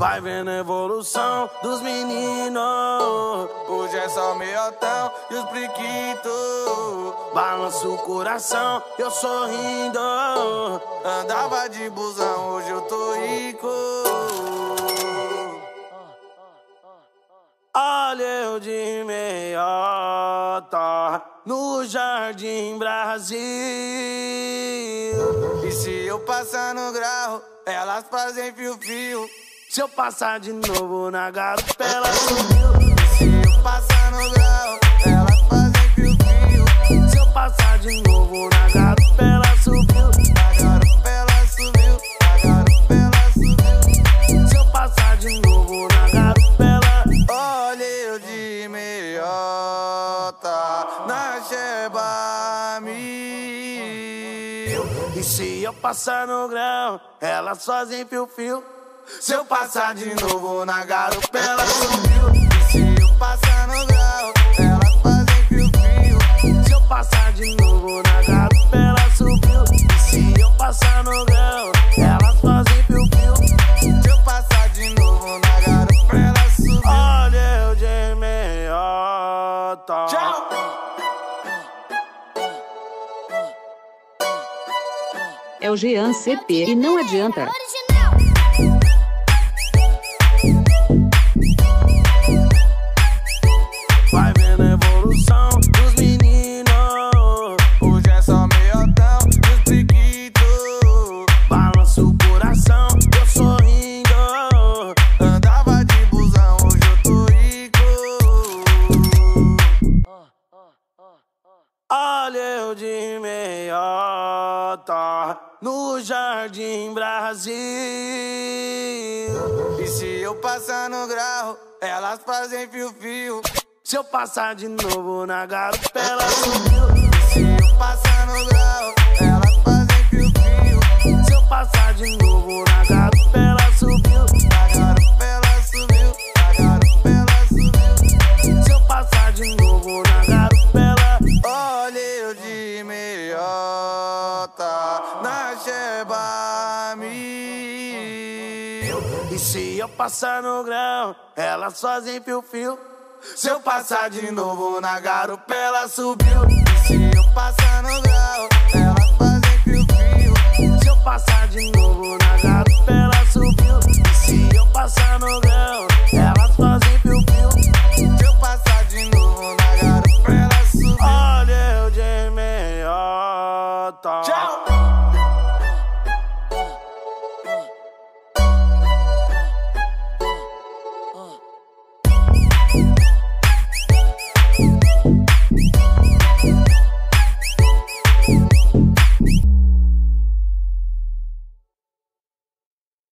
Vai vendo a evolução dos meninos. Hoje é só meiotão e os priquitos. Balança o coração, eu sorrindo. Andava de busão, hoje eu tô rico. Olha eu de meiota no Jardim Brasil. E se eu passar no grau, elas fazem fio-fio. Se eu passar de novo na garupa, ela subiu. Se eu passar no grau, elas fazem fio-fio. Se eu passar de novo na garupa, ela subiu. Na garupa ela subiu, na garupa ela subiu. Se eu passar de novo na garupa, ela. Olha eu de meiota na Sheba mil. E se eu passar no grão, elas fazem fio-fio. Se eu passar de novo na garupa, ela subiu. E se eu passar no grau, elas fazem fio-fio. Se eu passar de novo na garupa, ela subiu. E se eu passar no grão, elas fazem fio-fio. Se eu passar de novo na garupa, ela subiu. Olha eu de meiota. Tchau! É o Jean CP e não adianta. Olha eu de meiota no Jardim Brasil. E se eu passar no grau, elas fazem fio-fio. Se eu passar de novo na garupa, ela noche mim. E se eu passar no grão, ela sozinha piu-piu. Se eu passar de novo na garupa, ela subiu. E se eu passar no grão, ela fazem piu-piu. Se eu passar de novo na garupa, ela subiu. E se eu passar no grão, ela fazem piu-piu. Se eu passar de novo na garupa, ela subiu. Olha eu de meiota.